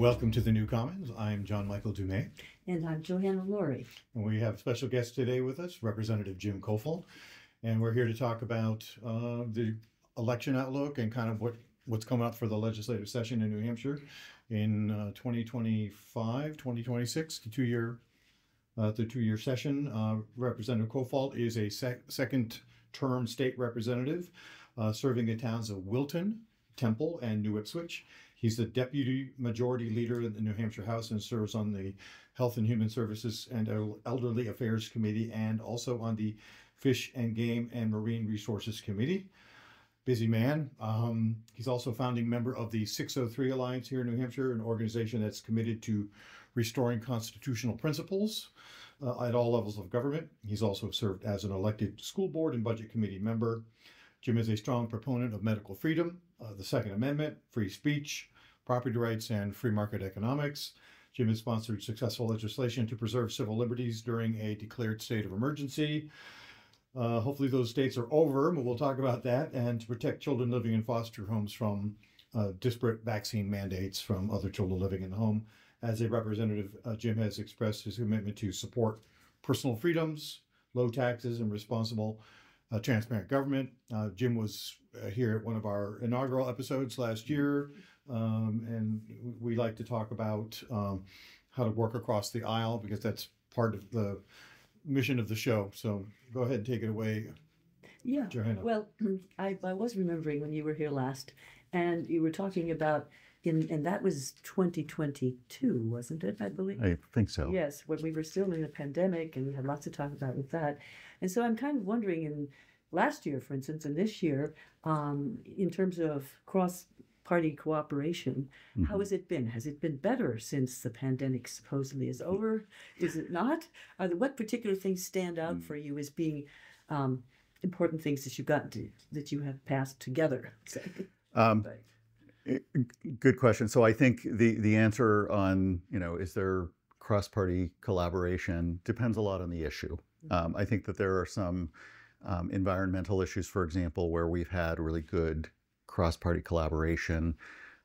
Welcome to the New Commons. I'm John Michael Dumais, And I'm Johanna Laurie. and we have a special guest today with us, Representative Jim Kofalt. And we're here to talk about uh, the election outlook and kind of what, what's coming up for the legislative session in New Hampshire in uh, 2025, 2026, the two-year, uh, the two-year session. Uh, Representative Kofalt is a sec- second-term state representative uh, serving the towns of Wilton, Temple, and New Ipswich. He's the deputy majority leader in the New Hampshire House and serves on the Health and Human Services and Elderly Affairs Committee and also on the Fish and Game and Marine Resources Committee. Busy man. Um, he's also founding member of the 603 Alliance here in New Hampshire, an organization that's committed to restoring constitutional principles uh, at all levels of government. He's also served as an elected school board and budget committee member. Jim is a strong proponent of medical freedom, uh, the Second Amendment, free speech, property rights, and free market economics. Jim has sponsored successful legislation to preserve civil liberties during a declared state of emergency. Uh, hopefully, those states are over, but we'll talk about that, and to protect children living in foster homes from uh, disparate vaccine mandates from other children living in the home. As a representative, uh, Jim has expressed his commitment to support personal freedoms, low taxes, and responsible uh, transparent government. Uh, Jim was uh, here at one of our inaugural episodes last year, um, and we like to talk about um, how to work across the aisle because that's part of the mission of the show. So go ahead and take it away, Yeah. Johanna. Well, I, I was remembering when you were here last, and you were talking about, in, and that was 2022, wasn't it? I believe. I think so. Yes, when we were still in the pandemic, and we had lots to talk about with that. And so I'm kind of wondering, in last year, for instance, and this year, um, in terms of cross party cooperation, how Mhm. has it been? Has it been better since the pandemic supposedly is over? Is it not? Are there, what particular things stand out Mm. for you as being um, important things that you got to, that you have passed together? Um, good question. So I think the the answer on you know is there cross party collaboration depends a lot on the issue. Um, I think that there are some um, environmental issues, for example, where we've had really good cross party collaboration.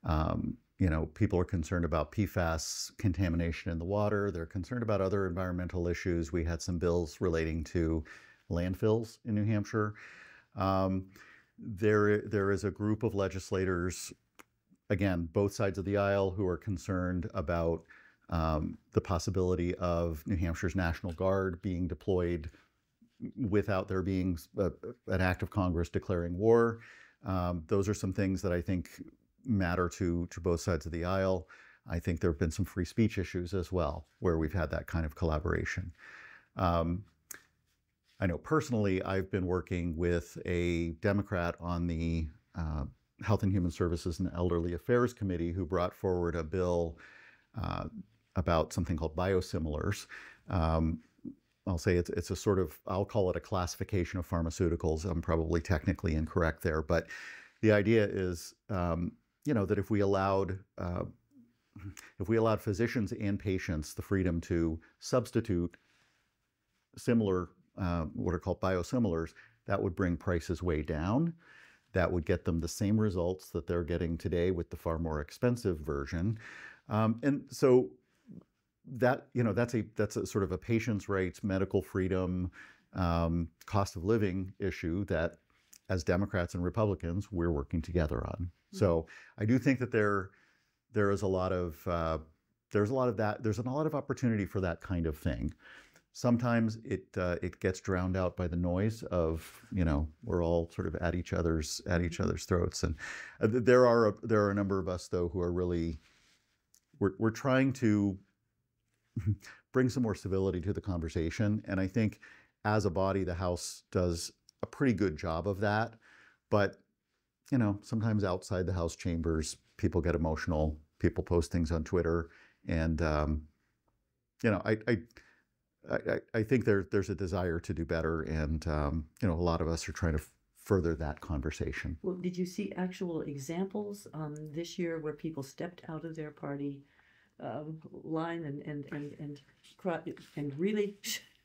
Um, you know, people are concerned about PFAS contamination in the water. They're concerned about other environmental issues. We had some bills relating to landfills in New Hampshire. Um, there, there is a group of legislators, again, both sides of the aisle, who are concerned about um, the possibility of New Hampshire's National Guard being deployed without there being a, an act of Congress declaring war. Um, those are some things that I think matter to to both sides of the aisle. I think there have been some free speech issues as well, where we've had that kind of collaboration. Um, I know personally, I've been working with a Democrat on the uh, Health and Human Services and Elderly Affairs Committee who brought forward a bill uh, about something called biosimilars. Um, I'll say it's, it's a sort of, I'll call it a classification of pharmaceuticals. I'm probably technically incorrect there, but the idea is, um, you know, that if we allowed uh, if we allowed physicians and patients the freedom to substitute similar, uh, what are called biosimilars, that would bring prices way down. That would get them the same results that they're getting today with the far more expensive version. Um, and so that you know that's a that's a sort of a patient's rights, medical freedom, um, cost of living issue that, as Democrats and Republicans, we're working together on. So I do think that there there is a lot of uh, there's a lot of that there's a lot of opportunity for that kind of thing. Sometimes it uh, it gets drowned out by the noise of you know we're all sort of at each other's at each other's throats, and uh, there are a, there are a number of us though who are really we're we're trying to bring some more civility to the conversation, and I think as a body the House does a pretty good job of that, but you know sometimes outside the House chambers people get emotional, people post things on Twitter, and um, you know I. I I, I think there, there's a desire to do better, and um, you know, a lot of us are trying to further that conversation. Well, did you see actual examples um, this year where people stepped out of their party um, line and and and and and really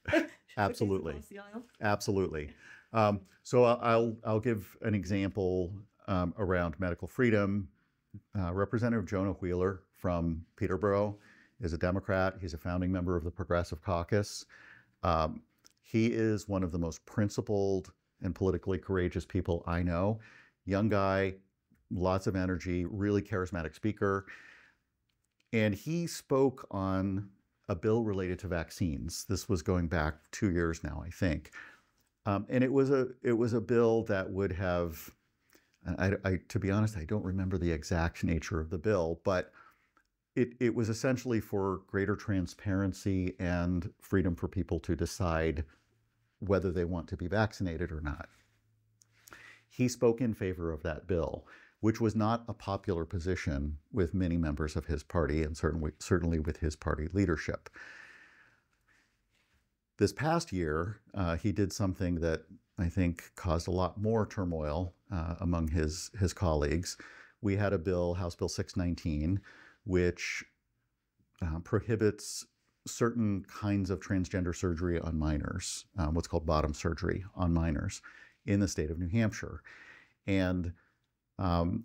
Absolutely. across the aisle? Absolutely. Um, so I'll, I'll I'll give an example um, around medical freedom. Uh, Representative Jonah Wheeler from Peterborough is a Democrat. He's a founding member of the Progressive Caucus. Um, he is one of the most principled and politically courageous people I know. Young guy, lots of energy, really charismatic speaker. And he spoke on a bill related to vaccines. This was going back two years now, I think. Um, and it was a it was a bill that would have, I, I, to be honest, I don't remember the exact nature of the bill, but it, it was essentially for greater transparency and freedom for people to decide whether they want to be vaccinated or not. He spoke in favor of that bill, which was not a popular position with many members of his party and certainly, certainly with his party leadership. This past year, uh, he did something that I think caused a lot more turmoil uh, among his, his colleagues. We had a bill, House Bill 619, which uh, prohibits certain kinds of transgender surgery on minors, um, what's called bottom surgery on minors in the state of New Hampshire. And um,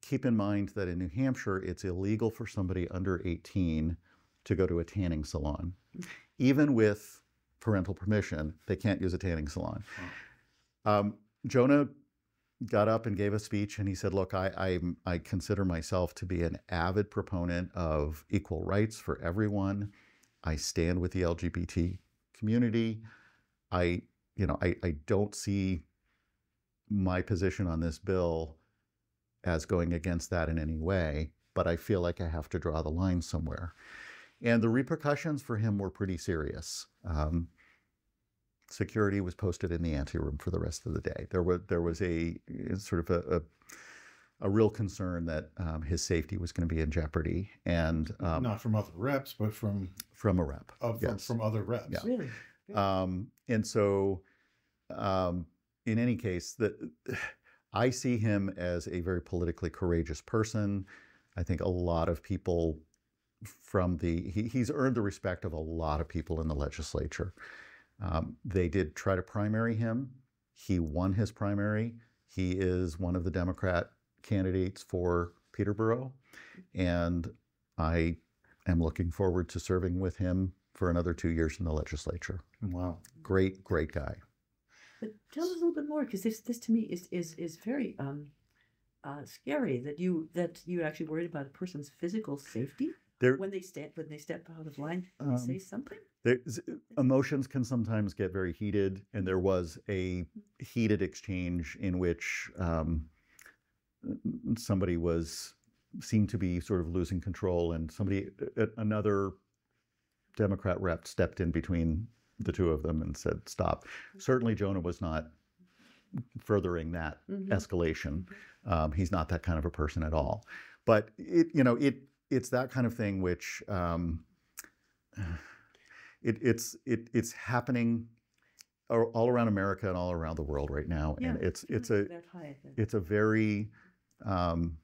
keep in mind that in New Hampshire, it's illegal for somebody under 18 to go to a tanning salon. Even with parental permission, they can't use a tanning salon. Um, Jonah got up and gave a speech and he said, Look, I, I, I, consider myself to be an avid proponent of equal rights for everyone. I stand with the LGBT community. I, you know, I, I don't see my position on this bill as going against that in any way, but I feel like I have to draw the line somewhere. And the repercussions for him were pretty serious. Um, security was posted in the anteroom for the rest of the day. There was there was a sort of a, a, a real concern that um, his safety was going to be in jeopardy, and um, not from other reps, but from from a rep, uh, from, yes. from other reps. Yeah. Really? Um, and so, um, in any case, that I see him as a very politically courageous person. I think a lot of people from the he, he's earned the respect of a lot of people in the legislature. Um, they did try to primary him. He won his primary. He is one of the Democrat candidates for Peterborough. And I am looking forward to serving with him for another two years in the legislature. Wow. Great, great guy. But tell us a little bit more, because this, this to me is is is very um, uh, scary. That you that you're actually worried about a person's physical safety There, when they stand when they step out of line. Um, say something. there's, emotions can sometimes get very heated, and there was a heated exchange in which um, somebody was seemed to be sort of losing control, and somebody, another Democrat rep, stepped in between the two of them and said, "Stop." Certainly, Jonah was not furthering that Mhm. escalation. Um, he's not that kind of a person at all. But it, you know, it it's that kind of thing which um, it, it's it, it's happening all around America and all around the world right now, and it's it's a that high. then. it's a very um,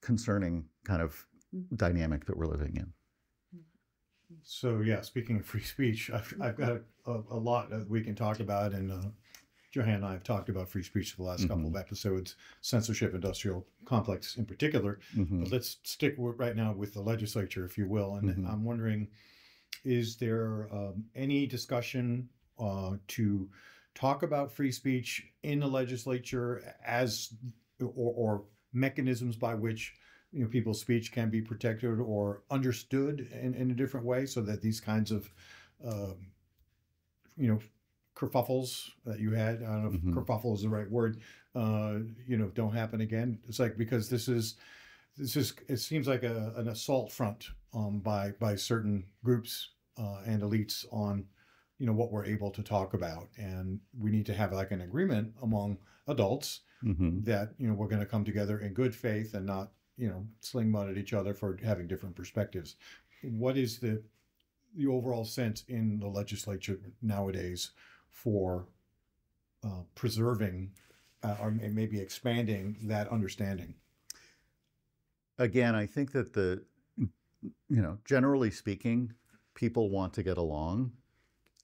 concerning kind of Mhm. dynamic that we're living in. So yeah, speaking of free speech, I've, I've got a, a lot that we can talk about, and uh, Johann and I have talked about free speech for the last couple of episodes, censorship, industrial complex in particular. Mhm. But let's stick with, right now with the legislature, if you will. And Mhm. I'm wondering, is there um, any discussion uh, to talk about free speech in the legislature as or, or mechanisms by which you know people's speech can be protected or understood in, in a different way, so that these kinds of um, you know kerfuffles that you had. I don't know if Mhm. kerfuffle is the right word. Uh, you know, don't happen again. It's like because this is this is it seems like a, an assault front um, by by certain groups uh, and elites on you know what we're able to talk about, and we need to have like an agreement among adults Mhm. that you know we're going to come together in good faith and not you know sling mud at each other for having different perspectives. What is the the overall sense in the legislature nowadays for uh, preserving uh, or maybe expanding that understanding? Again, I think that the you know generally speaking, people want to get along.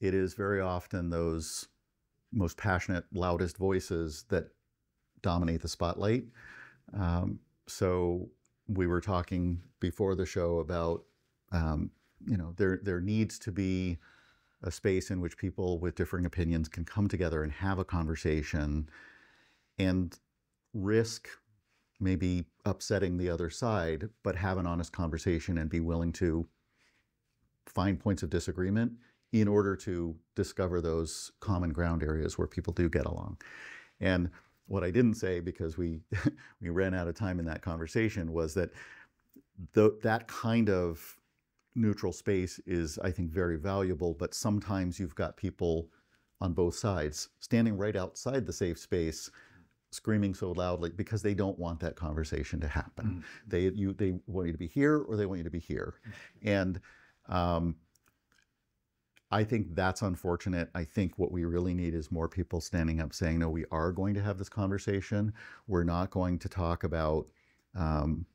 It is very often those most passionate, loudest voices that dominate the spotlight. Um, so we were talking before the show about, um, you know, there there needs to be a space in which people with differing opinions can come together and have a conversation, and risk maybe upsetting the other side, but have an honest conversation and be willing to find points of disagreement in order to discover those common ground areas where people do get along. And what I didn't say because we we ran out of time in that conversation was that the, that kind of neutral space is I think very valuable, but sometimes you've got people on both sides standing right outside the safe space screaming so loudly because they don't want that conversation to happen. Mm. They you they want you to be here or they want you to be here. And um, I think that's unfortunate. I think what we really need is more people standing up saying, no, we are going to have this conversation. We're not going to talk about um,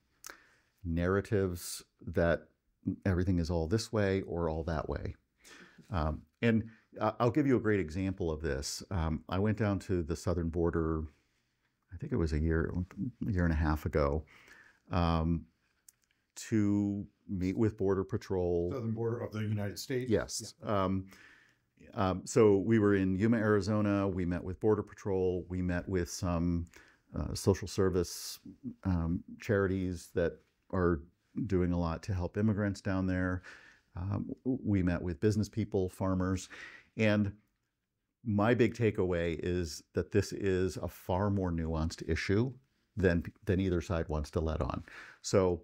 narratives that everything is all this way or all that way. Um, and I'll give you a great example of this. Um, I went down to the southern border, I think it was a year, a year and a half ago, um, to meet with Border Patrol. Southern border of the United States. Yes. Um, um, so we were in Yuma, Arizona. We met with Border Patrol. We met with some uh, social service um, charities that are doing a lot to help immigrants down there. Um, we met with business people, farmers, and my big takeaway is that this is a far more nuanced issue than than either side wants to let on. So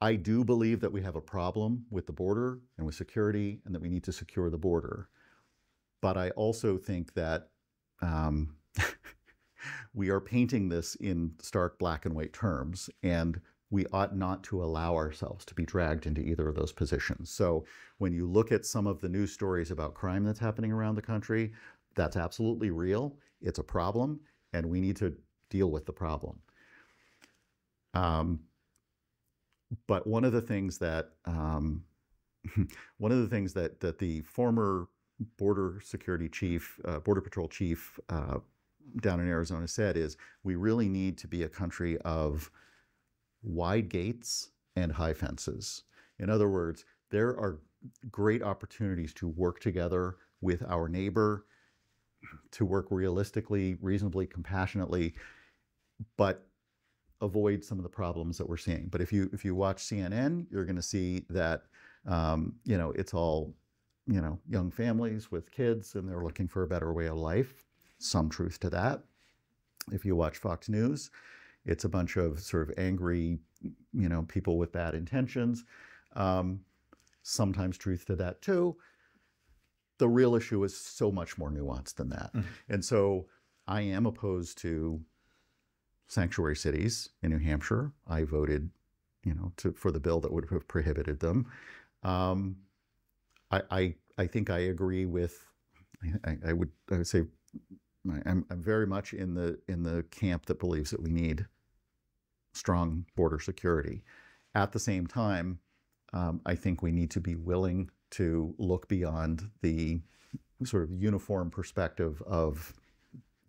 I do believe that we have a problem with the border and with security, and that we need to secure the border. But I also think that um, we are painting this in stark black and white terms, and we ought not to allow ourselves to be dragged into either of those positions. So when you look at some of the news stories about crime that's happening around the country, that's absolutely real. It's a problem, and we need to deal with the problem. Um, but one of the things that um, one of the things that that the former border security chief, uh, border patrol chief uh, down in Arizona said is we really need to be a country of wide gates and high fences. In other words, there are great opportunities to work together with our neighbor, to work realistically, reasonably, compassionately, but avoid some of the problems that we're seeing. But if you if you watch CNN, you're going to see that um, you know it's all you know young families with kids and they're looking for a better way of life. Some truth to that. If you watch Fox News, it's a bunch of sort of angry you know people with bad intentions. Um, sometimes truth to that too. The real issue is so much more nuanced than that. Mhm. And so I am opposed to sanctuary cities in New Hampshire. I voted, you know, to, for the bill that would have prohibited them. Um, I, I, I think I agree with. I, I would I would say I'm, I'm very much in the in the camp that believes that we need strong border security. At the same time, um, I think we need to be willing to look beyond the sort of uniform perspective of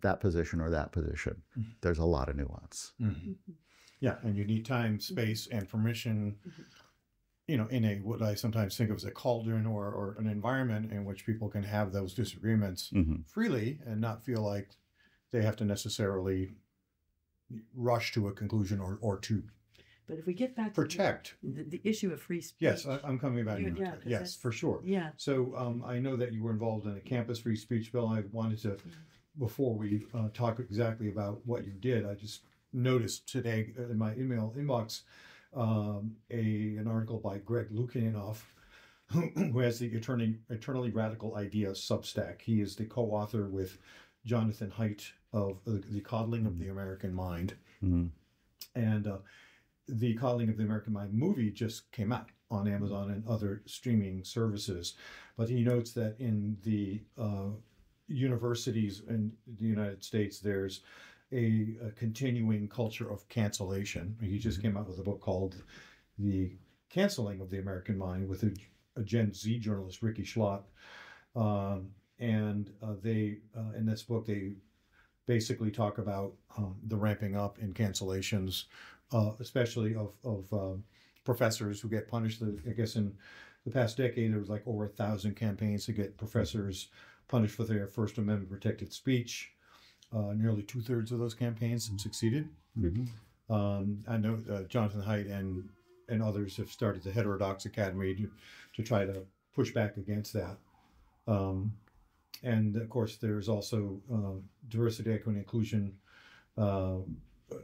that position or that position. Mhm. There's a lot of nuance. Mhm. Yeah, and you need time, space, and permission. Mhm. You know, in a what I sometimes think of as a cauldron or, or an environment in which people can have those disagreements freely and not feel like they have to necessarily rush to a conclusion or, or to But if we get back to protect. the, the issue of free speech. Yes, I, I'm coming back. Yeah, now. yeah, 'cause yes, for sure. Yeah. So um, I know that you were involved in a campus free speech bill. I wanted to, before we uh, talk exactly about what you did, I just noticed today in my email inbox um, a an article by Greg Lukianoff, who, who has the Eternally, Eternally Radical Idea Substack. He is the co-author with Jonathan Haidt of the, the Coddling of the American Mind Mhm. and uh, the Coddling of the American Mind movie just came out on Amazon and other streaming services. But he notes that in the uh, universities in the United States, there's a, a continuing culture of cancellation. He just came out with a book called "The Canceling of the American Mind" with a, a Gen Z journalist, Rikki Schlott. Um, and uh, they, uh, in this book, they basically talk about um, the ramping up in cancellations uh, especially of of um, professors who get punished. I guess in the past decade there was like over a thousand campaigns to get professors punished for their First Amendment protected speech. Uh, nearly two thirds of those campaigns have succeeded. Um, I know uh, Jonathan Haidt and and others have started the Heterodox Academy to, to try to push back against that. Um, and of course, there's also uh, diversity, equity, inclusion, uh,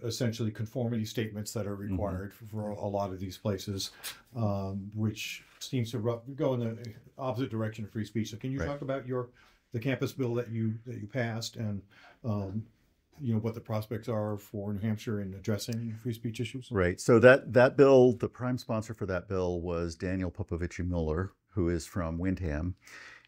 essentially conformity statements that are required for, for a lot of these places, um, which seems to go in the opposite direction of free speech. So, can you Right. talk about your the campus bill that you that you passed and um, you know what the prospects are for New Hampshire in addressing free speech issues? Right. So that that bill, the prime sponsor for that bill was Daniel Popovici Mueller, who is from Windham,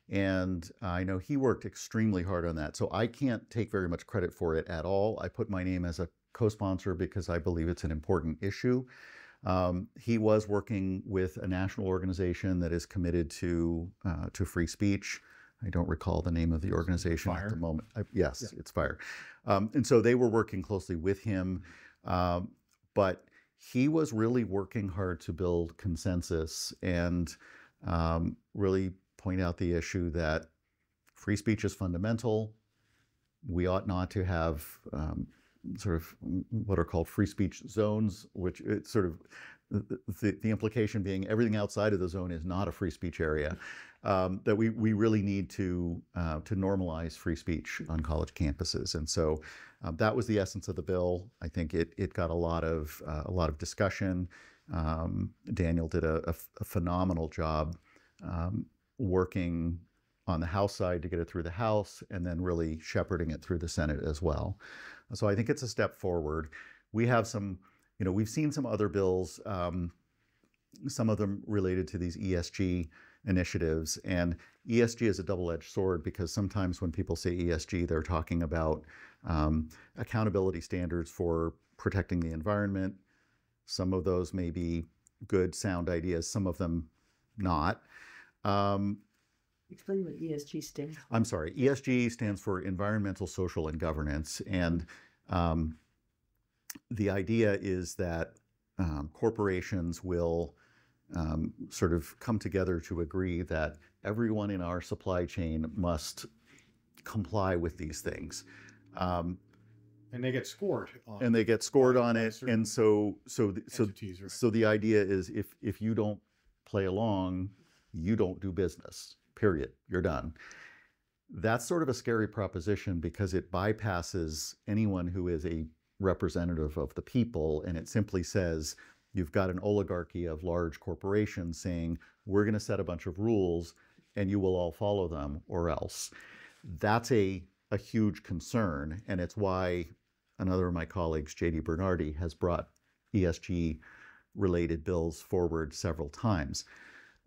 and I know he worked extremely hard on that. So I can't take very much credit for it at all. I put my name as a co-sponsor because I believe it's an important issue. Um, he was working with a national organization that is committed to uh, to free speech. I don't recall the name of the organization at the moment. I, yes, it's Fire. Um, and so they were working closely with him. Um, but he was really working hard to build consensus and um, really point out the issue that free speech is fundamental. We ought not to have um, sort of what are called free speech zones, which it's sort of the, the implication being everything outside of the zone is not a free speech area. Um, that we, we really need to uh, to normalize free speech on college campuses, and so um, that was the essence of the bill. I think it it got a lot of uh, a lot of discussion. Um, Daniel did a, phenomenal job um, working on the House side to get it through the House, and then really shepherding it through the Senate as well. So I think it's a step forward. We have some, you know, we've seen some other bills, um, some of them related to these ESG initiatives. And ESG is a double edged sword because sometimes when people say ESG, they're talking about um, accountability standards for protecting the environment. Some of those may be good, sound ideas, some of them not. Um, Explain what ESG stands. I'm sorry, ESG stands for Environmental, Social, and Governance. And um, the idea is that um, corporations will um, sort of come together to agree that everyone in our supply chain must comply with these things. Um, And they get scored. On and they get scored on it. And so, so, th- so, right? so the idea is if, if you don't play along, you don't do business, period. You're done. That's sort of a scary proposition because it bypasses anyone who is a representative of the people and it simply says you've got an oligarchy of large corporations saying we're going to set a bunch of rules and you will all follow them or else. That's a, a huge concern and it's why another of my colleagues, JD Bernardy, has brought ESG related bills forward several times.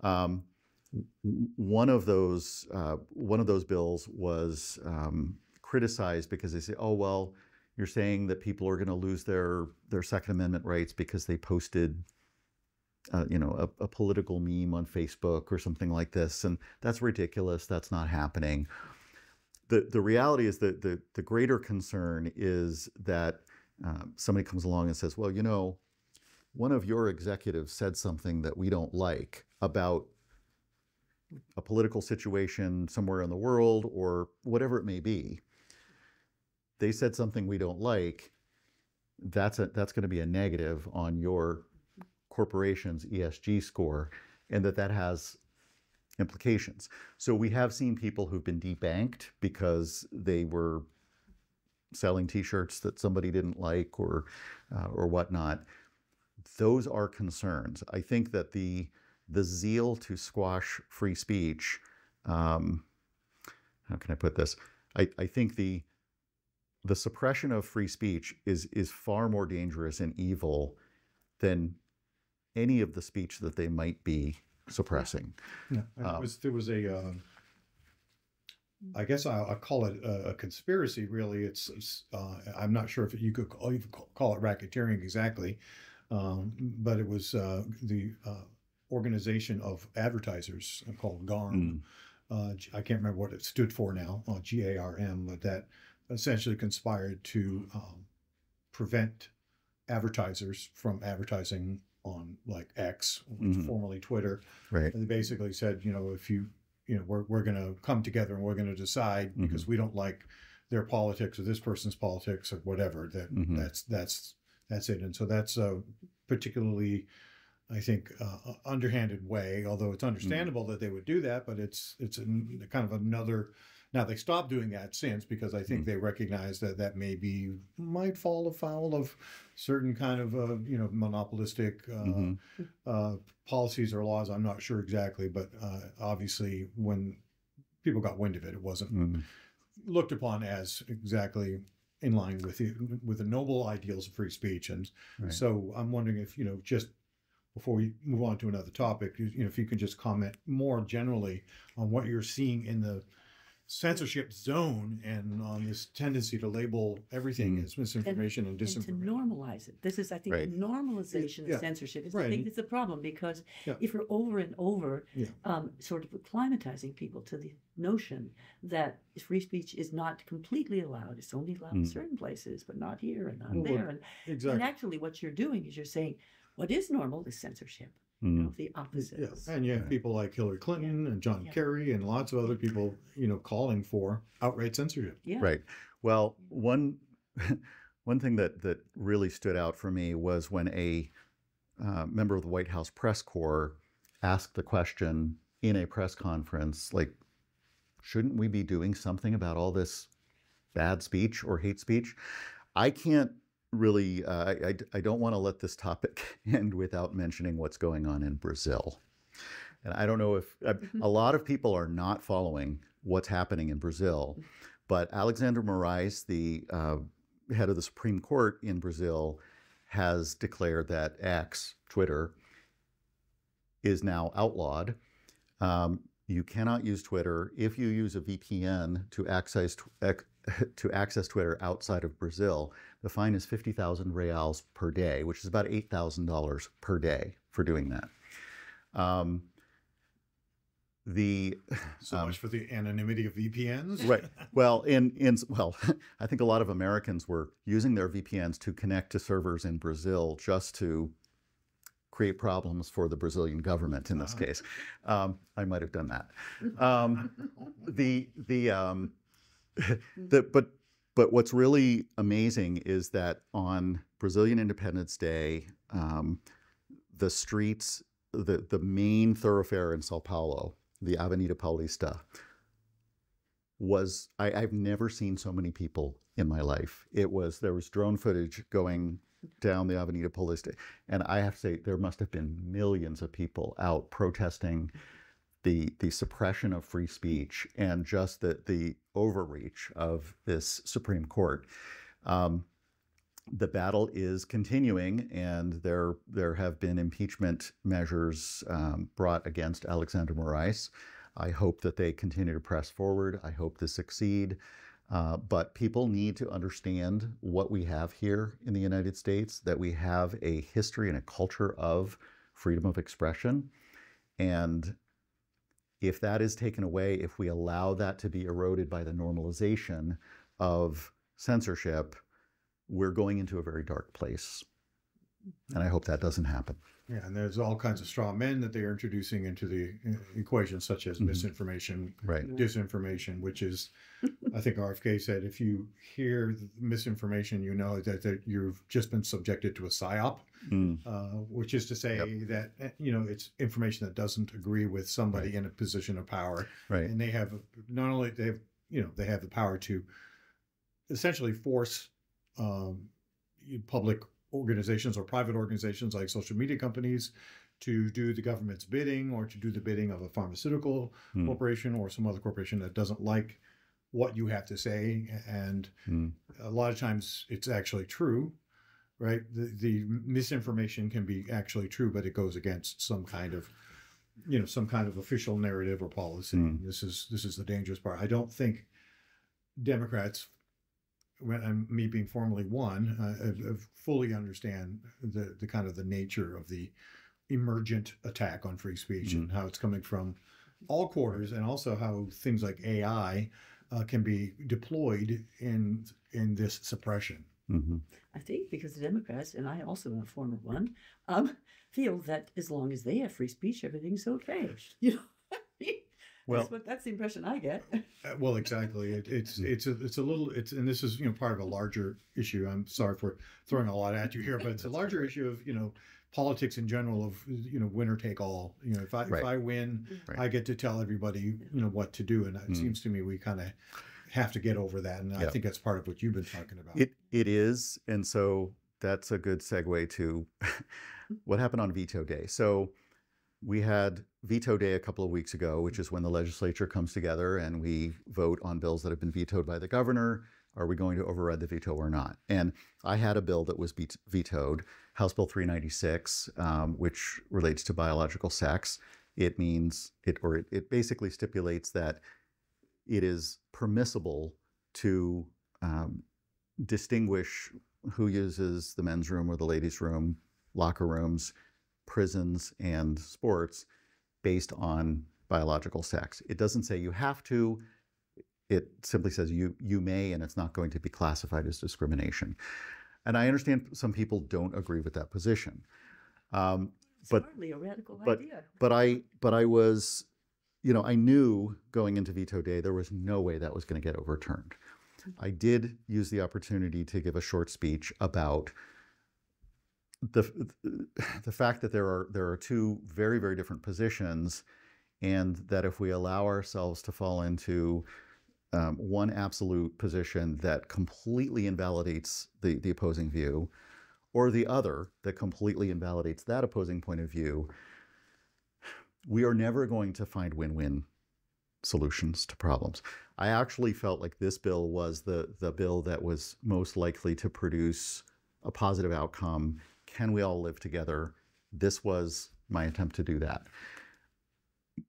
Um, one of those uh, one of those bills was um, criticized because they say, "Oh well, you're saying that people are going to lose their their Second Amendment rights because they posted." Uh, you know, a, a political meme on Facebook or something like this, and that's ridiculous. That's not happening. the The reality is that the the greater concern is that um, somebody comes along and says, "Well, you know, one of your executives said something that we don't like about a political situation somewhere in the world or whatever it may be. They said something we don't like. That's a that's going to be a negative on your corporation's ESG score, and that that has implications. So we have seen people who've been debanked because they were selling T-shirts that somebody didn't like or uh, or whatnot. Those are concerns. I think that the the zeal to squash free speech. Um, how can I put this? I, I think the the suppression of free speech is is far more dangerous and evil than any of the speech that they might be suppressing. Yeah, Um, was there was a. Um, I guess I'll, I'll call it a, a conspiracy. Really, it's. it's uh, I'm not sure if you could call, even call it racketeering exactly, um, but it was uh, the uh, organization of advertisers called GARM. Uh, G- I can't remember what it stood for now. Uh, G A R M, but that essentially conspired to um, prevent advertisers from advertising on like X, Mhm. formerly Twitter. Right. And they basically said, you know, if you, you know, we're, we're going to come together and we're going to decide Mm-hmm. because we don't like their politics or this person's politics or whatever, that Mhm. that's, that's, that's it. And so that's a particularly, I think, uh, underhanded way, although it's understandable that they would do that, but it's, it's an, kind of another, now they stopped doing that since because I think Mm. they recognize that that maybe might fall afoul of certain kind of, uh, you know, monopolistic, uh, Mhm. uh, policies or laws. I'm not sure exactly, but uh, obviously, when people got wind of it, it wasn't Mm. looked upon as exactly in line with the with the noble ideals of free speech. And Right. so, I'm wondering if you know, just before we move on to another topic, you you know, if you could just comment more generally on what you're seeing in the censorship zone and on this tendency to label everything Mm. as misinformation and, and to normalize it. This is, I think, Right. the normalization Yeah. of censorship. Is, Right. I think it's a problem because Yeah. if we're over and over, Yeah. um, sort of acclimatizing people to the notion that free speech is not completely allowed. It's only allowed in Mm. certain places, but not here and not Well, there. And, and actually, what you're doing is you're saying what is normal is censorship. You Mm. know, the opposite. Yeah, and you have Right. people like Hillary Clinton and John Yeah. Kerry and lots of other people, you know, calling for outright censorship. yeah. Right. Well, one one thing that that really stood out for me was when a uh, member of the White House press corps asked the question in a press conference, like, shouldn't we be doing something about all this bad speech or hate speech? I can't really. Uh, I, I don't want to let this topic end without mentioning what's going on in Brazil. And I don't know if uh, Mhm. a lot of people are not following what's happening in Brazil, but Alexander Moraes, the uh, head of the Supreme Court in Brazil, has declared that X, Twitter, is now outlawed. Um, you cannot use Twitter if you use a VPN to access to access Twitter outside of Brazil. The fine is fifty thousand reals per day, which is about eight thousand dollars per day for doing that. Um, the So Um, much for the anonymity of VPNs. Right. Well, in in well, I think a lot of Americans were using their VPNs to connect to servers in Brazil just to create problems for the Brazilian government. In this Ah. case, um, I might have done that. Um, the the um, the but but what's really amazing is that on Brazilian Independence Day, um, the streets, the the main thoroughfare in Sao Paulo, the Avenida Paulista, was I, I've never seen so many people in my life. It was there was drone footage going down the Avenida Paulista, and I have to say there must have been millions of people out protesting the the suppression of free speech and just the the overreach of this Supreme Court. Um, the battle is continuing, and there there have been impeachment measures um, brought against Alexander Moraes. I hope that they continue to press forward. I hope to succeed. Uh, but people need to understand what we have here in the United States, that we have a history and a culture of freedom of expression. And if that is taken away, if we allow that to be eroded by the normalization of censorship, we're going into a very dark place. And I hope that doesn't happen. Yeah, and there's all kinds of straw men that they are introducing into the uh, equation, such as Mhm. misinformation, Right. disinformation, which is, I think RFK said, if you hear misinformation, you know that, that you've just been subjected to a psyop, Mm, uh, which is to say that, uh, you know, it's information that doesn't agree with somebody in a position of power. right. and they have not only they have you know they have the power to essentially force um, public organizations or private organizations like social media companies to do the government's bidding or to do the bidding of a pharmaceutical Hmm. corporation or some other corporation that doesn't like what you have to say. And Mm, a lot of times it's actually true right? The, the misinformation can be actually true but it goes against some kind of you know some kind of official narrative or policy. Mm. this is this is the dangerous part. I don't think democrats when i'm me being formally one uh, have- have fully understand the the kind of the nature of the emergent attack on free speech and how it's coming from all quarters and also how things like ai uh, can be deployed in in this suppression Mhm. I think because the Democrats, and I also am a former one, um, feel that as long as they have free speech, everything's okay. You know, Well- that's what that's the impression I get. Uh, Well, exactly. It, it's it's a it's a little it's and this is you know part of a larger issue. I'm sorry for throwing a lot at you here, but it's a larger issue of you know politics in general of you know winner take all. You know, if I Right. if I win, Right. I get to tell everybody you know what to do, and it Mm. seems to me we kind of have to get over that, and I think that's part of what you've been talking about. It it is, and so that's a good segue to what happened on veto day. So we had veto day a couple of weeks ago, which is when the legislature comes together and we vote on bills that have been vetoed by the governor. Are we going to override the veto or not? And I had a bill that was vet- vetoed, House Bill 396, um, which relates to biological sex. It means it, or it, it basically stipulates that it is permissible to um, distinguish who uses the men's room or the ladies' room, locker rooms, prisons, and sports based on biological sex. It doesn't say you have to. It simply says you you may, and it's not going to be classified as discrimination. And I understand some people don't agree with that position. Um, It's But- hardly a radical but- idea. but I but I was, you know, I knew going into veto day there was no way that was going to get overturned. I did use the opportunity to give a short speech about the the fact that there are there are two very very different positions, and that if we allow ourselves to fall into um, one absolute position that completely invalidates the the opposing view, or the other that completely invalidates that opposing point of view, we are never going to find win win solutions to problems. I actually felt like this bill was the, the bill that was most likely to produce a positive outcome. Can we all live together? This was my attempt to do that.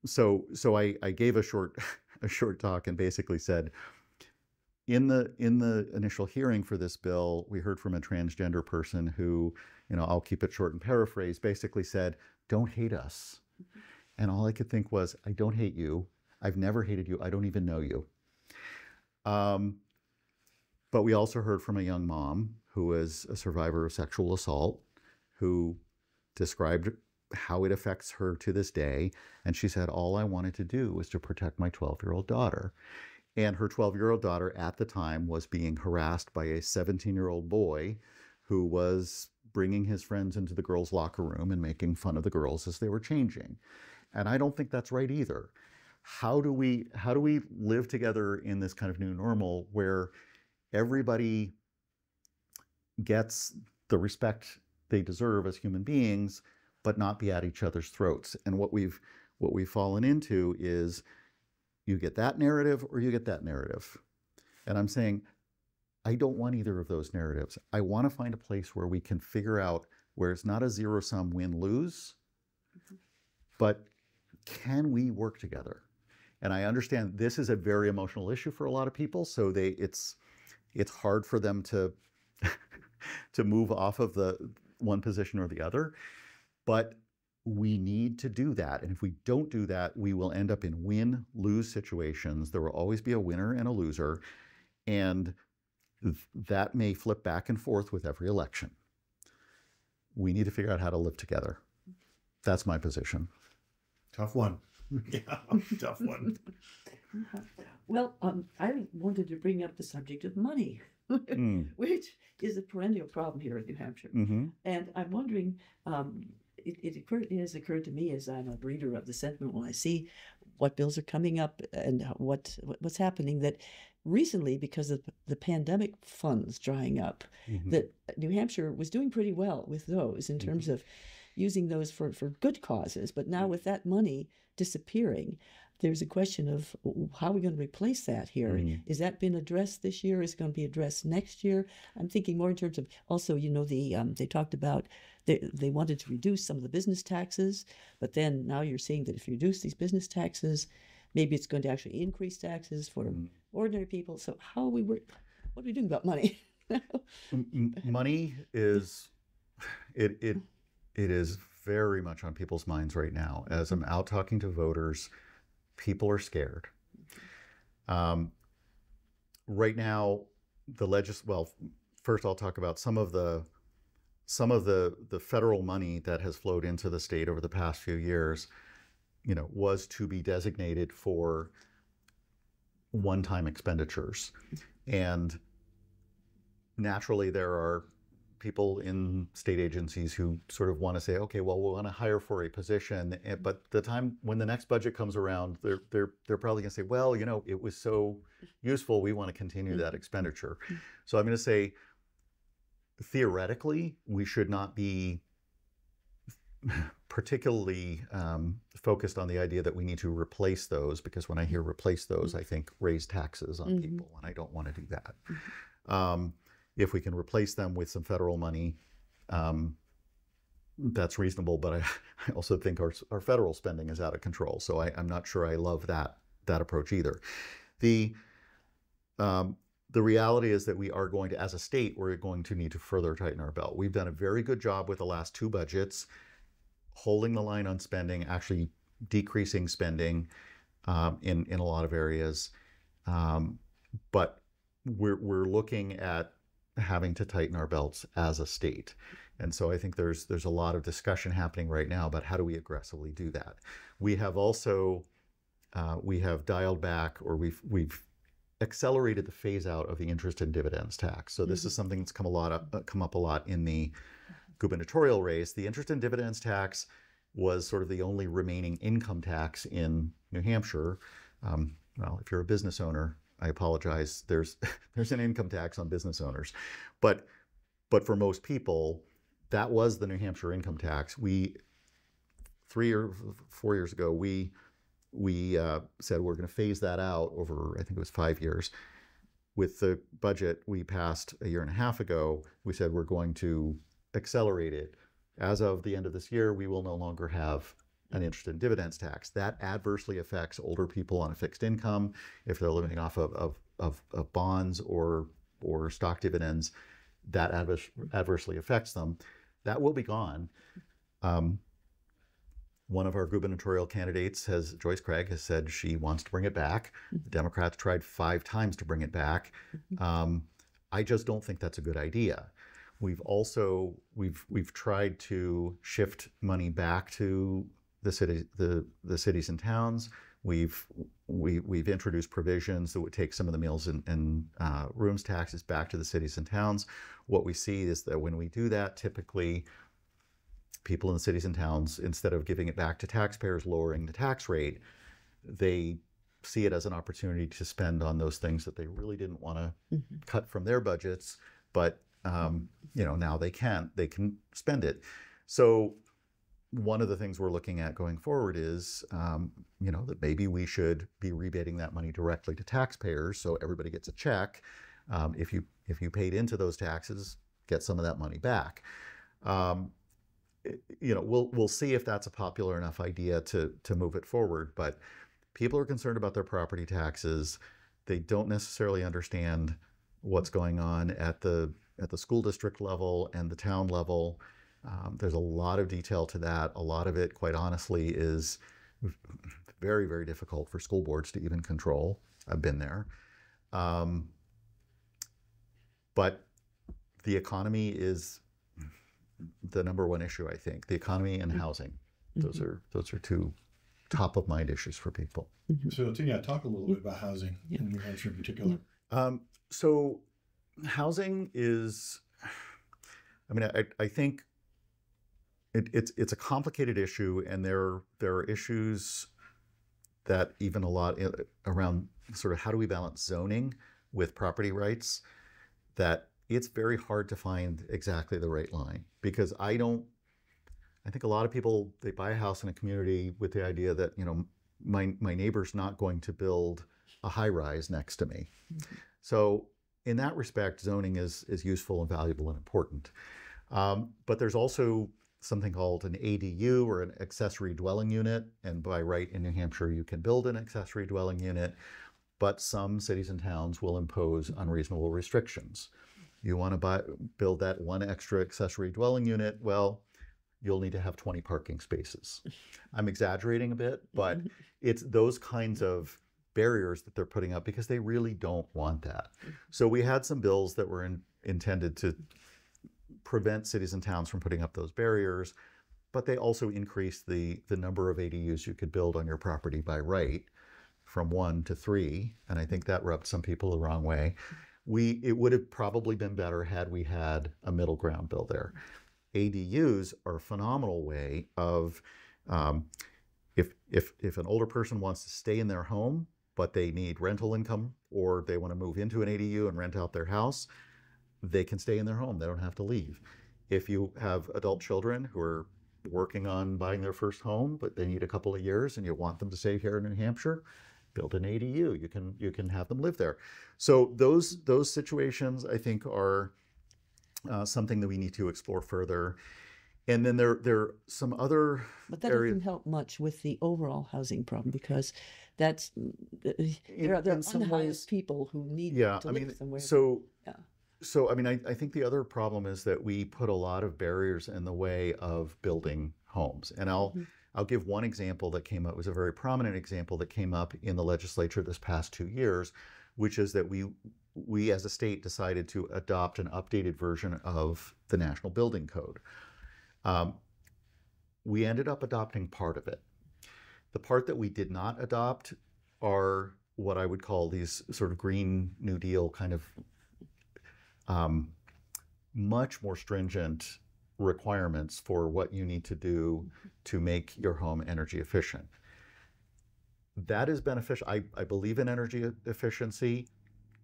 So, so I, I gave a short, a short talk and basically said, in the in the initial hearing for this bill, we heard from a transgender person who, you know, I'll keep it short and paraphrase, basically said, "Don't hate us." And all I could think was, I don't hate you. I've never hated you. I don't even know you. Um, but we also heard from a young mom who is a survivor of sexual assault who described how it affects her to this day. And she said, All I wanted to do was to protect my 12 year old daughter. And her 12 year old daughter at the time was being harassed by a 17 year old boy who was bringing his friends into the girls' locker room and making fun of the girls as they were changing. And I don't think that's right either. How do we how do we live together in this kind of new normal where everybody gets the respect they deserve as human beings, but not be at each other's throats? And what we've what we've fallen into is you get that narrative or you get that narrative. And I'm saying I don't want either of those narratives. I want to find a place where we can figure out where it's not a zero sum win lose, but can we work together? And I understand this is a very emotional issue for a lot of people, so they it's it's hard for them to to move off of the one position or the other. But we need to do that. And if we don't do that, we will end up in win lose situations. There will always be a winner and a loser. And th- that may flip back and forth with every election. We need to figure out how to live together. That's my position. Tough one. yeah, tough one. Well, um, I wanted to bring up the subject of money, Mm. which is a perennial problem here in New Hampshire. hmm And I'm wondering, um, it, it, occurred, it has occurred to me as I'm a reader of the sentiment when I see what bills are coming up and what, what what's happening, that recently, because of the pandemic funds drying up, Mm-hmm. that New Hampshire was doing pretty well with those in terms of using those for, for good causes. But now with that money disappearing, there's a question of how are we going to replace that here? Is that been addressed this year? Is it going to be addressed next year? I'm thinking more in terms of also, you know, the um, they talked about they, they wanted to reduce some of the business taxes, but then now you're seeing that if you reduce these business taxes, maybe it's going to actually increase taxes for Mhm. ordinary people. So how are we work? What are we doing about money? Money is it it it is very much on people's minds right now. As I'm out talking to voters, people are scared. Um, right now, the legis well, first I'll talk about some of the some of the the federal money that has flowed into the state over the past few years, you know, was to be designated for one-time expenditures. And naturally there are people in state agencies who sort of want to say, okay, well, we want to hire for a position, eh, but the time when the next budget comes around, they're they're they're probably going to say, well, you know, it was so useful, we want to continue that expenditure. So I'm going to say, theoretically, we should not be particularly um, focused on the idea that we need to replace those because when I hear replace those, I think raise taxes on Mhm. people, and I don't want to do that. Um, if we can replace them with some federal money, um, that's reasonable. But I, I also think our, our federal spending is out of control. So I, I'm not sure I love that that approach either. The um, the reality is that we are going to, as a state, we're going to need to further tighten our belt. We've done a very good job with the last two budgets, holding the line on spending, actually decreasing spending um, in in a lot of areas, um, but we're we're looking at having to tighten our belts as a state. And so I think there's there's a lot of discussion happening right now about how do we aggressively do that. We have also uh, we have dialed back or we've we've accelerated the phase out of the interest and dividends tax. So this is something that's come a lot up, uh, come up a lot in the gubernatorial race. The interest and dividends tax was sort of the only remaining income tax in New Hampshire. Um, well, if you're a business owner, I apologize. There's there's an income tax on business owners, but but for most people, that was the New Hampshire income tax. We three or four years ago, we we uh, said we're going to phase that out over I think it was five years. With the budget we passed a year and a half ago, we said we're going to accelerate it. As of the end of this year, we will no longer have an interest and dividends tax. That adversely affects older people on a fixed income if they're living off of, of, of, of bonds or or stock dividends. That adverse, adversely affects them. That will be gone. Um, one of our gubernatorial candidates has Joyce Craig has said she wants to bring it back. The Democrats tried five times to bring it back. Um, I just don't think that's a good idea. We've also we've we've tried to shift money back to the city the the cities and towns. We've we, we've introduced provisions that would take some of the meals and, and uh, rooms taxes back to the cities and towns. What we see is that when we do that, typically people in the cities and towns, instead of giving it back to taxpayers, lowering the tax rate, they see it as an opportunity to spend on those things that they really didn't want to cut from their budgets, but um, you know now they can they can spend it. So one of the things we're looking at going forward is um, you know that maybe we should be rebating that money directly to taxpayers, so everybody gets a check. Um, if you if you paid into those taxes, get some of that money back. Um, it- you know, we'll we'll see if that's a popular enough idea to to move it forward. But people are concerned about their property taxes. They don't necessarily understand what's going on at the at the school district level and the town level. Um, there's a lot of detail to that. A lot of it, quite honestly, is very very difficult for school boards to even control. I've been there. Um, but the economy is the number one issue, I think. The economy and housing. Those are those are two top of mind issues for people. So, yeah, talk a little bit about housing in New Hampshire in particular. Um, so housing is, I mean, I, I think it, it's it's a complicated issue, and there there are issues that even a lot around sort of how do we balance zoning with property rights that it's very hard to find exactly the right line because I don't I think a lot of people they buy a house in a community with the idea that you know my my neighbor's not going to build a high rise next to me. So in that respect, zoning is is useful and valuable and important. Um, but there's also something called an ADU or an accessory dwelling unit, and by right in New Hampshire, you can build an accessory dwelling unit. But some cities and towns will impose unreasonable restrictions. You want to buy build that one extra accessory dwelling unit? Well, you'll need to have 20 parking spaces. I'm exaggerating a bit, but it's those kinds of barriers that they're putting up because they really don't want that. Mm-hmm. So we had some bills that were in, intended to prevent cities and towns from putting up those barriers, but they also increased the the number of ADUs you could build on your property by right from one to three, and I think that rubbed some people the wrong way. We it would have probably been better had we had a middle ground bill there. ADUs are a phenomenal way of um, if if if an older person wants to stay in their home but they need rental income or they want to move into an ADU and rent out their house, they can stay in their home. They don't have to leave. If you have adult children who are working on buying their first home, but they need a couple of years and you want them to stay here in New Hampshire, build an ADU. You can you can have them live there. So those those situations I think are uh, something that we need to explore further. And then there there are some other But that doesn't help much with the overall housing problem because that's there are, there are some ways- people who need yeah to i live mean somewhere. so. So i mean I, I think the other problem is that we put a lot of barriers in the way of building homes. And i'll Mhm. i'll give one example that came up it was a very prominent example that came up in the legislature this past two years which is that we we as a state decided to adopt an updated version of the national building code. Um, we ended up adopting part of it. The part that we did not adopt are what I would call these sort of Green New Deal kind of um, much more stringent requirements for what you need to do to make your home energy efficient. That is beneficial. I, I believe in energy efficiency.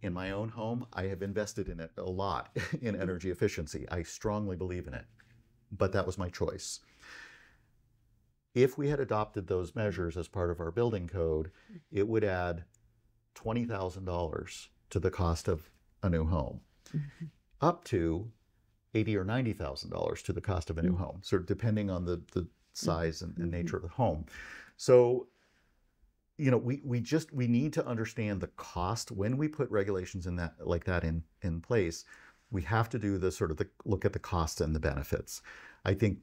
In my own home, I have invested in it a lot in energy efficiency. I strongly believe in it, but that was my choice. If we had adopted those measures as part of our building code, it would add $20,000 to the cost of a new home. Mm-hmm. up to eighty or ninety thousand dollars to the cost of a new Mm. home, sort of depending on the the mm-hmm. size and, and nature of the mm-hmm. home. So, you know, we we just we need to understand the cost when we put regulations in that like that in in place. We have to do the sort of the look at the costs and the benefits. I think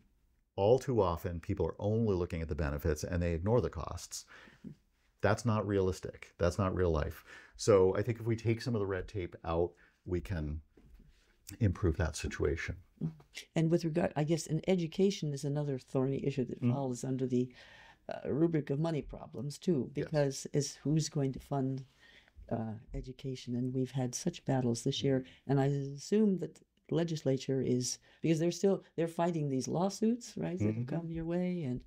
all too often people are only looking at the benefits and they ignore the costs. That's not realistic. That's not real life. So I think if we take some of the red tape out, we can improve that situation. And with regard, I guess, and education is another thorny issue that Mhm. falls under the uh, rubric of money problems too, Yes. because is who's going to fund uh, education? And we've had such battles this year, and I assume that the legislature is because they're still they're fighting these lawsuits, right? That Mhm. have come your way, and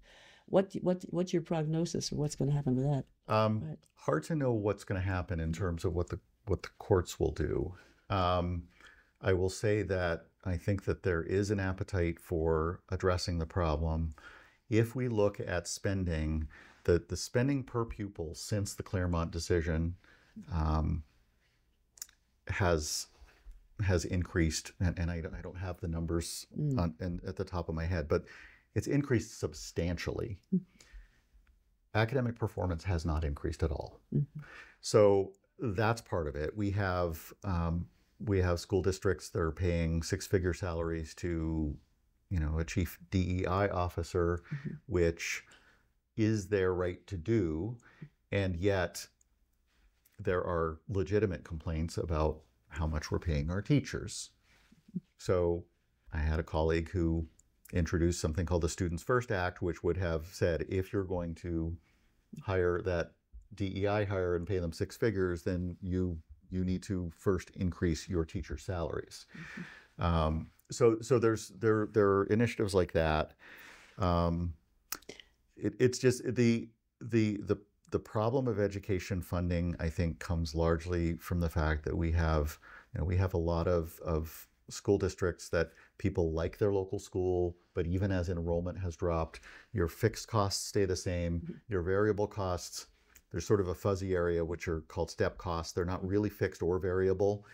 what what what's your prognosis or what's going to happen with that? Um, Right. hard to know what's going to happen in terms of what the what the courts will do. Um, I will say that I think that there is an appetite for addressing the problem. If we look at spending, the the spending per pupil since the Claremont decision um, has has increased, and, and I, don't- I don't have the numbers Mm. on, and at the top of my head, but it's increased substantially. Academic performance has not increased at all. Mhm. So that's part of it. We have um, we have school districts that are paying six figure salaries to, you know, a chief DEI officer, Mhm. which is their right to do, and yet there are legitimate complaints about how much we're paying our teachers. So I had a colleague who introduced something called the Students First Act, which would have said if you're going to hire that DEI hire and pay them six figures, then you you need to first increase your teacher salaries. Um, so so there's there there are initiatives like that. Um, it, it's just the the the the problem of education funding, I think, comes largely from the fact that we have you know we have a lot of of school districts that people like their local school, but even as enrollment has dropped, your fixed costs stay the same, your variable costs there's sort of a fuzzy area which are called step costs. They're not really fixed or variable.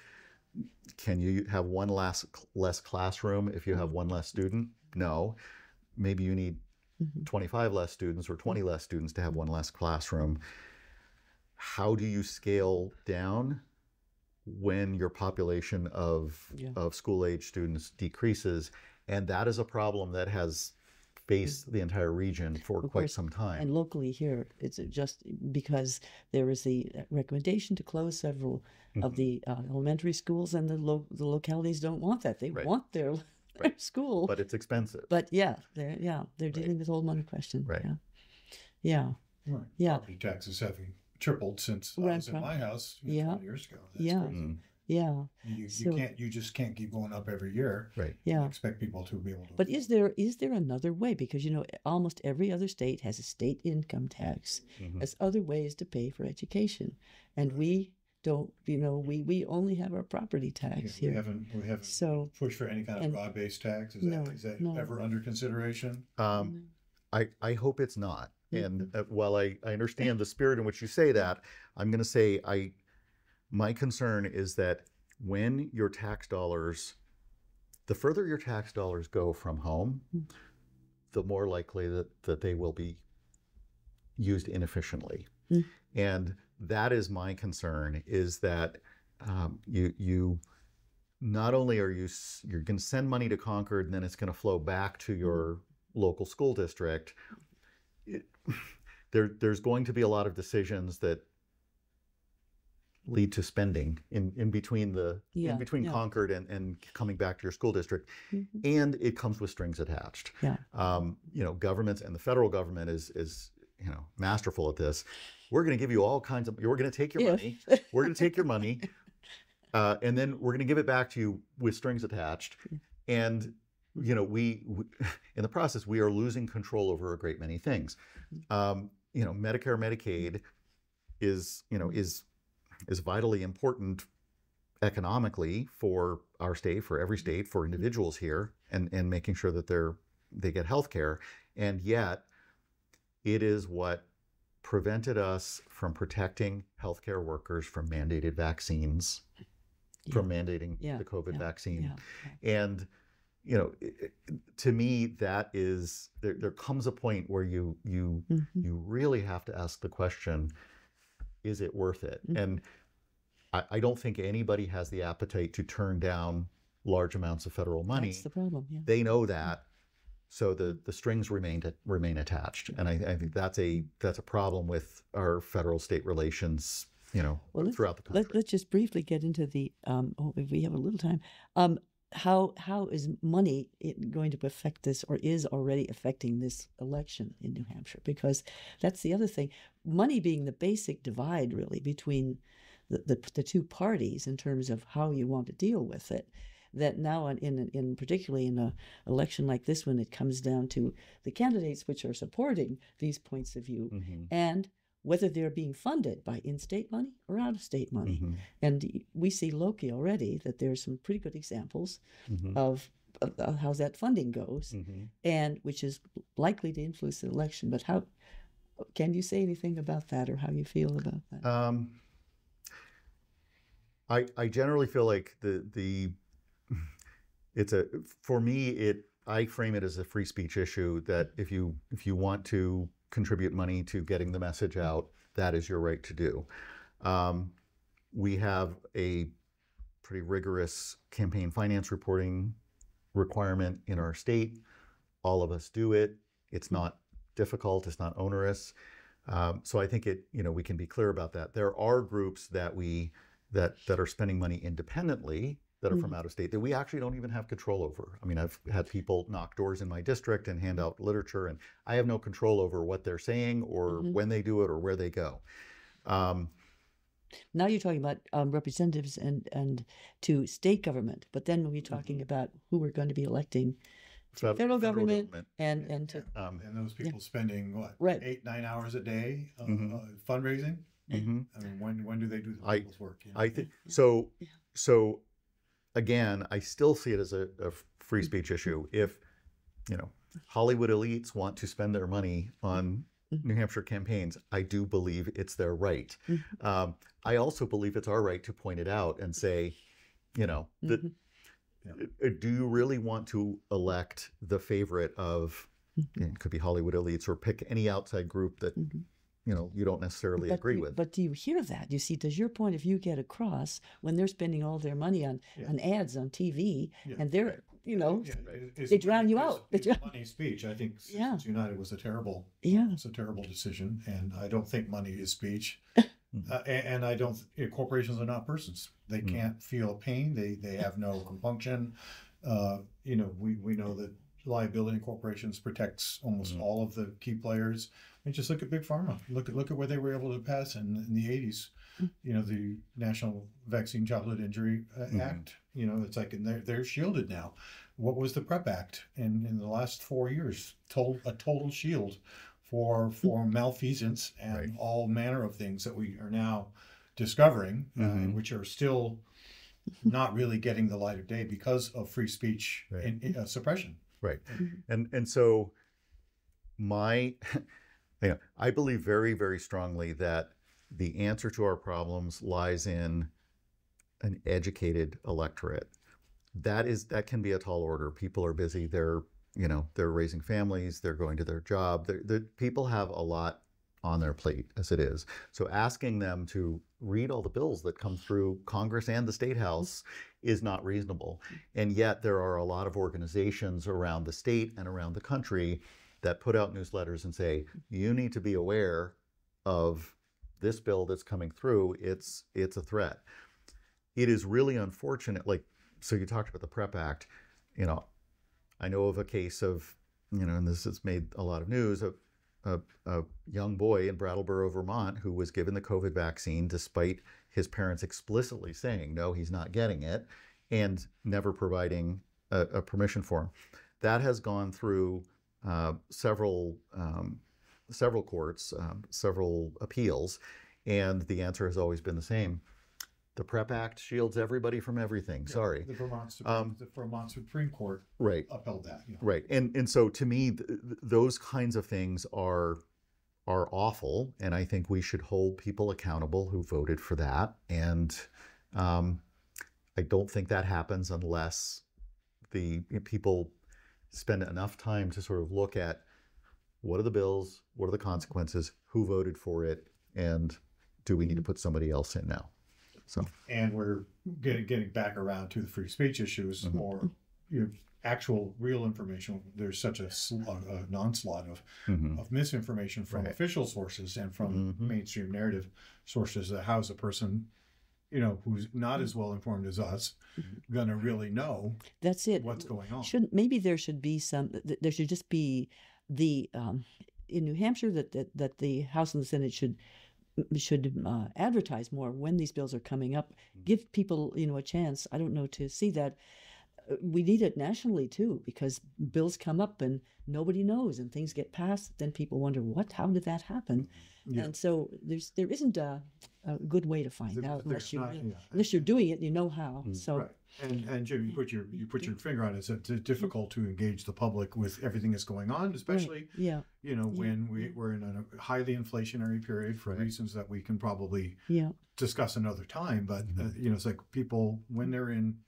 Can you have one less less classroom if you have one less student? No. Maybe you need Mhm. 25 less students or 20 less students to have one less classroom. How do you scale down when your population of Yeah. of school age students decreases? And that is a problem that has face the entire region for Of quite course, some time. And locally here, it's just because there is the recommendation to close several of Mhm. the uh, elementary schools, and the lo- the localities don't want that. They Right. want their, Right. school, but it's expensive. but yeah, they're yeah they're Right. dealing with old money question. Right. Yeah. Yeah. Right. Yeah. Property taxes having tripled since I was in right. my house Yeah. 20 years ago. That's Yeah. crazy. Mm, Yeah. You, you So- can't, you just can't keep going up every year. right. Yeah. Expect people to be able to. But is there is there another way? Because you know almost every other state has a state income tax, Mhm. has other ways to pay for education, and we don't. You know, we we only have our property Yeah, tax we haven't, we haven't So pushed for any kind of broad-based tax. Is No, that, is that no. ever under consideration? Um, I, I hope it's not. And uh, while I, I understand the spirit in which you say that, I'm going to say I my concern is that when your tax dollars, the further your tax dollars go from home, the more likely that, that they will be used inefficiently. Mm. And that is my concern is that um, you you not only are you you're going to send money to Concord and then it's going to flow back to your local school district. It, there there's going to be a lot of decisions that lead to spending in, in between the Yeah, in between yeah. Concord and, and coming back to your school district Mhm. and it comes with strings attached. Yeah. Um, you know, governments and the federal government is is you know masterful at this. We're going to give you all kinds of. We're going to take your Yeah. money. We're going to take your money, uh, and then we're going to give it back to you with strings attached. And you know, we, we in the process we are losing control over a great many things. Um, you know, Medicare, Medicaid is you know is is vitally important economically for our state, for every state, for individuals here, and and making sure that they're they get health care. And yet, it is what prevented us from protecting healthcare workers from mandated vaccines, from mandating Yeah, the COVID yeah, vaccine. yeah. And you know, to me, that is there. There comes a point where you you Mhm. you really have to ask the question: Is it worth it? Mhm. And I, I don't think anybody has the appetite to turn down large amounts of federal money. That's the problem. Yeah. They know that, so the the strings remain remain attached, and I, I think that's a that's a problem with our federal state relations. You know, Well, let's- throughout the country. Let, let's just briefly get into the. Um, oh, if we have a little time. Um, how how is money going to affect this, or is already affecting this election in New Hampshire? Because that's the other thing. Money being the basic divide, really, between the the, the two parties in terms of how you want to deal with it. That now, in, in in particularly in an election like this one, it comes down to the candidates which are supporting these points of view Mhm, and whether they're being funded by in-state money or out-of-state money. mhm, And we see Loki already that there's some pretty good examples mhm, of, of, of how that funding goes, mhm. and which is likely to influence the election. But how can you say anything about that, or how you feel about that? Um, I I generally feel like the the it's a for me it I frame it as a free speech issue that if you if you want to contribute money to getting the message out, that is your right to do. Um, we have a pretty rigorous campaign finance reporting requirement in our state. All of us do it. It's not difficult. It's not onerous. Um, so I think it, you know, we can be clear about that. There are groups that we that that are spending money independently that are from out of state that we actually don't even have control over. I mean, I've had people knock doors in my district and hand out literature, and I have no control over what they're saying or Mhm. when they do it or where they go. Um, Now you're talking about um, representatives and and to state government, but then we're talking about who we're going to be electing to fed- federal, government, and and to Um, And those people spending what? Right. Eight, nine hours a day uh, Mhm. uh, fundraising? mhm. I mean, when, when do they do the I- people's work? you know? I think so. Yeah. So again, I still see it as a, a free speech Mm-hmm. issue. If you know Hollywood elites want to spend their money on Mhm. New Hampshire campaigns, I do believe it's their right. Mhm. Um, I also believe it's our right to point it out and say, you know, that Mhm. uh, do you really want to elect the favorite of? It could be Hollywood elites, or pick any outside group that Mhm. You know you don't necessarily but agree do, with. But do you hear that? You see, does your point of view get across when they're spending all their money on, Yeah. on ads on TV Yeah, and they're right. you know, Yeah, it's They drown you out. They It's, drown- it's money speech. I think Yeah. Citizens United was a terrible, yeah. it's a terrible decision, and I don't think money is speech. Uh, and, and I don't. you know, corporations are not persons. They Mm. can't feel pain. They they have no compunction. Uh, you know, we we know that liability in corporations protects almost Mhm. all of the key players. And just look at big pharma. Look at look at what they were able to pass in, in the eighties. Mm. You know, the National Vaccine Childhood Injury uh, Mhm. Act. You know, it's like and they're they're shielded now. What was the PrEP Act in in the last four years? Told a total shield for for malfeasance and Right. all manner of things that we are now discovering, uh, Mhm. which are still not really getting the light of day because of free speech Right. in, uh, suppression. Right. Mhm. And and so my I believe very, very strongly that the answer to our problems lies in an educated electorate. That is that can be a tall order. People are busy. They're you know they're raising families. They're going to their job. They're, people have a lot on their plate as it is. So asking them to read all the bills that come through Congress and the State House is not reasonable. And yet there are a lot of organizations around the state and around the country that put out newsletters and say, you need to be aware of this bill that's coming through. It's it's a threat. It is really unfortunate. Like, so you talked about the PrEP Act. You know, I know of a case of, you know, and this has made a lot of news, a, a, a young boy in Brattleboro, Vermont, who was given the COVID vaccine despite his parents explicitly saying, no, he's not getting it, and never providing a, a permission form. That has gone through uh, several um, several courts, um, several appeals, and the answer has always been the same. The PrEP Act shields everybody from everything. Sorry. The Vermont Supreme, Um, the Vermont Supreme Court Right. upheld that. You know. Right. And and so to me, th- those kinds of things are are awful, and I think we should hold people accountable who voted for that. And um, I don't think that happens unless the people spend enough time to sort of look at what are the bills, what are the consequences, who voted for it, and do we need to put somebody else in now? So And we're getting getting back around to the free speech issues Mhm. or you know, actual real information. There's such a, sl- a, an onslaught of mhm. of misinformation from Right. official sources and from Mhm. mainstream narrative sources that how's a person you know who's not as well informed as us gonna really know That's it. what's going on Should maybe there should be some. There should just be the um, in New Hampshire that, that that the House and the Senate should should uh, advertise more when these bills are coming up. Give people you know a chance. I don't know to see that. Uh, We need it nationally too because bills come up and nobody knows and things get passed. Then people wonder what? How did that happen? Yeah. And so there's there isn't a, a good way to find There- out unless you not, yeah. unless you're doing it and you know how. Mm. So Right. And and Jim, you put your you put your finger on it. It's, it's difficult to engage the public with everything that's going on, especially yeah, you know Yeah. when we, we're in a highly inflationary period for Right. reasons that we can probably yeah. discuss another time. But uh, Mhm. you know, it's like people when they're in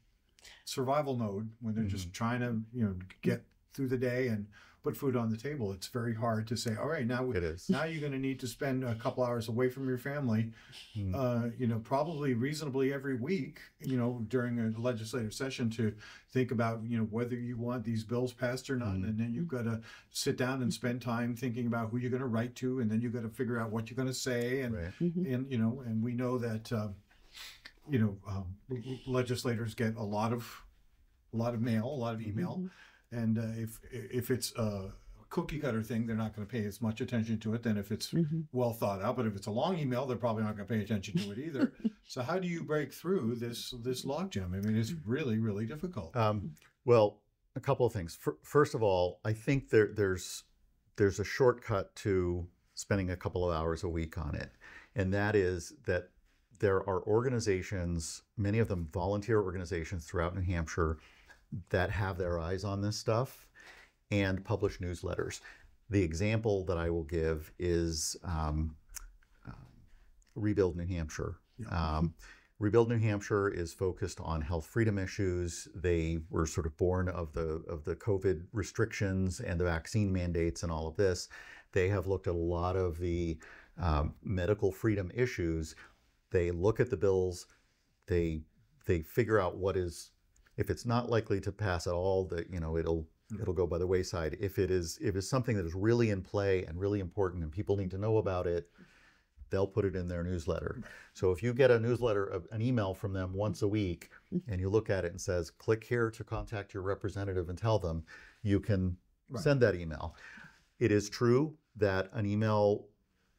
survival mode, when they're just trying to you know get through the day and put food on the table, it's very hard to say, all right, now we, it is. now you're going to need to spend a couple hours away from your family Mm. uh, you know, probably reasonably every week, you know, during a legislative session to think about, you know, whether you want these bills passed or not. Mhm. And then you've got to sit down and spend time thinking about who you're going to write to. And then you've got to figure out what you're going to say. And, Right. mhm. and, you know, and we know that, um, you know, um, legislators get a lot of, a lot of mail, a lot of email. And uh, if, if it's a cookie cutter thing, they're not going to pay as much attention to it than if it's Mhm. well thought out. But if it's a long email, they're probably not going to pay attention to it either. so how do you break through this this logjam? I mean, it's really really difficult. Um, well, a couple of things. Fir- First of all, I think there, there's there's a shortcut to spending a couple of hours a week on it, and that is that there are organizations, many of them volunteer organizations throughout New Hampshire, that have their eyes on this stuff and publish newsletters. The example that I will give is um, um, Rebuild New Hampshire. Yeah. Um, Rebuild New Hampshire is focused on health freedom issues. They were sort of born of the of the COVID restrictions and the vaccine mandates and all of this. They have looked at a lot of the um, medical freedom issues. They look at the bills. They they figure out what is If it's not likely to pass at all, that you know it'll Mm. it'll go by the wayside. If it is if it's something that is really in play and really important and people need to know about it, they'll put it in their newsletter. So if you get a newsletter, an email from them once a week, and you look at it and says, "Click here to contact your representative and tell them," you can Right. send that email. It is true that an email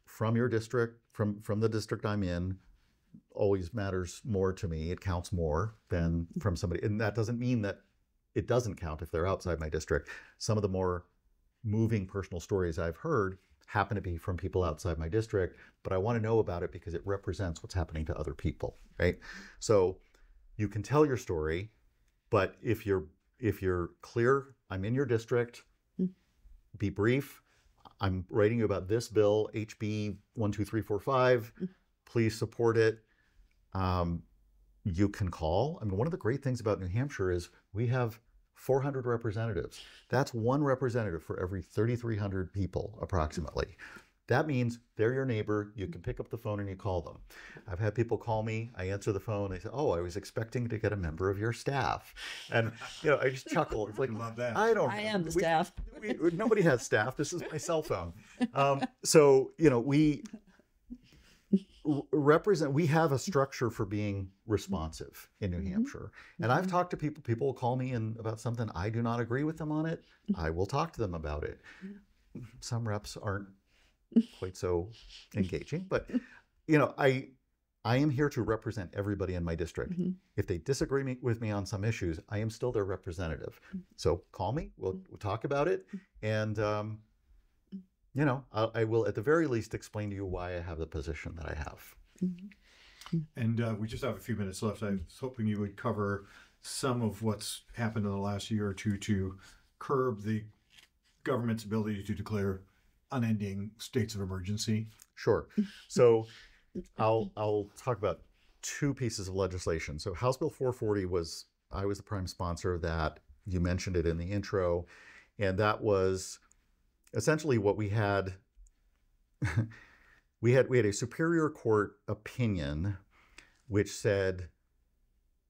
from your district, from from the district I'm in, always matters more to me. It counts more than mm-hmm. from somebody, and that doesn't mean that it doesn't count if they're outside my district. Some of the more moving personal stories I've heard happen to be from people outside my district, but I want to know about it because it represents what's happening to other people, right? So you can tell your story, but if you're if you're clear, I'm in your district, mm. be brief. I'm writing you about this bill, HB 12345. Mm. Please support it. Um, you can call. I mean, one of the great things about New Hampshire is we have 400 representatives. That's one representative for every 3,300 people, approximately. That means they're your neighbor. You can pick up the phone and you call them. I've had people call me. I answer the phone. They say, "Oh, I was expecting to get a member of your staff," and you know, I just chuckle. It's like, Love that. I don't. I am the We- staff. we, nobody has staff. This is my cell phone. Um, so you know, we r- represent. We have a structure for being responsive in New Mhm. Hampshire, and I've talked to people. People will call me and about something. I do not agree with them on it. I will talk to them about it. Some reps aren't quite so engaging, but you know, I. I am here to represent everybody in my district. Mhm. If they disagree me, with me on some issues, I am still their representative. So call me. We'll, we'll talk about it, and um, you know, I, I will at the very least explain to you why I have the position that I have. And uh, we just have a few minutes left. I was hoping you would cover some of what's happened in the last year or two to curb the government's ability to declare unending states of emergency. Sure. So I'll I'll talk about two pieces of legislation. So House Bill 440 was I was the prime sponsor of that. You mentioned it in the intro, and that was essentially what we had. we had we had a Superior Court opinion, which said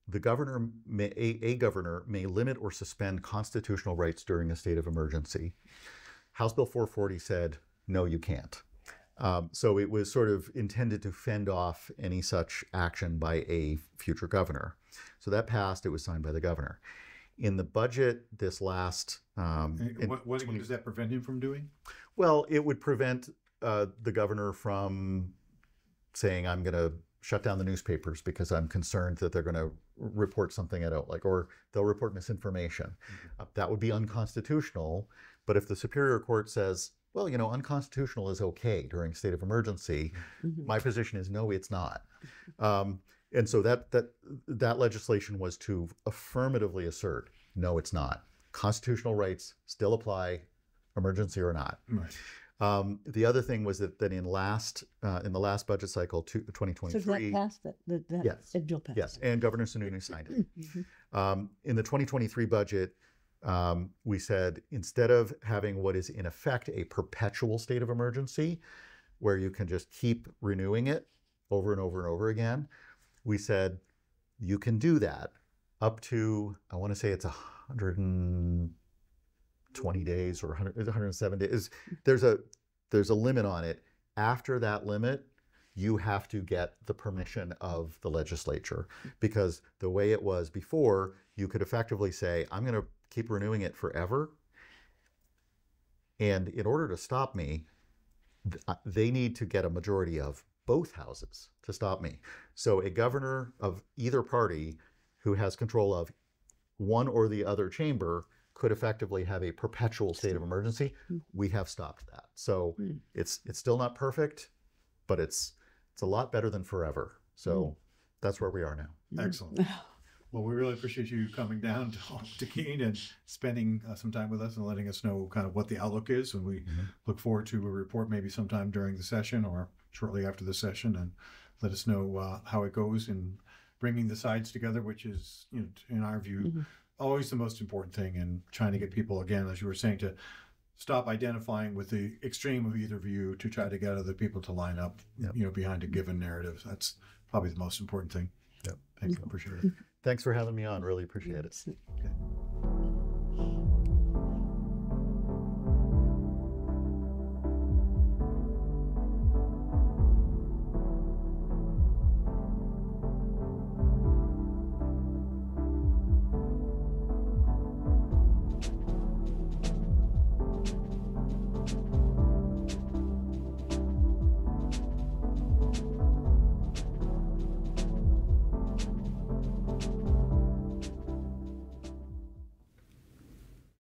the governor may, a, a governor may limit or suspend constitutional rights during a state of emergency. House Bill 440 said no, you can't. Um, so it was sort of intended to fend off any such action by a future governor. So that passed. It was signed by the governor. In the budget this last, um, what what 20 does that prevent him from doing? well, it would prevent uh, the governor from saying, "I'm going to shut down the newspapers because I'm concerned that they're going to report something I don't like, or they'll report misinformation." Uh, that would be unconstitutional. But if the Superior Court says, "Well, you know, unconstitutional is okay during state of emergency," Mhm. my position is no, it's not. Um, and so that that that legislation was to affirmatively assert, no, it's not. Constitutional rights still apply, emergency or not. Right. Um, the other thing was that, that in last uh, in the last budget cycle, two, So that passed, that, that, that Yes. that bill passed? yes, and Governor Sununu signed it. Mhm. Um, in the 2023 budget, um, we said instead of having what is in effect a perpetual state of emergency, where you can just keep renewing it over and over and over again, we said you can do that up to I want to say it's 120 days or 100, 107 days. There's a there's a limit on it. After that limit, you have to get the permission of the legislature because the way it was before, you could effectively say, I'm going to keep renewing it forever. And in order to stop me, they need to get a majority of both houses to stop me. So a governor of either party who has control of one or the other chamber could effectively have a perpetual state of emergency. Mm. We have stopped that. So Mm. it's it's still not perfect, but it's it's a lot better than forever. So that's where we are now. Mhm. Excellent. Well, we really appreciate you coming down to, to Keene and spending uh, some time with us and letting us know kind of what the outlook is. And we Mhm. look forward to a report maybe sometime during the session or shortly after the session and let us know uh, how it goes in bringing the sides together, which is, you know, in our view, Mhm. always the most important thing and trying to get people, again, as you were saying, to stop identifying with the extreme of either view to try to get other people to line up, Yep. you know, behind a given narrative. That's probably the most important thing. Thanks, I appreciate it. Thanks for having me on. Really appreciate it. Okay.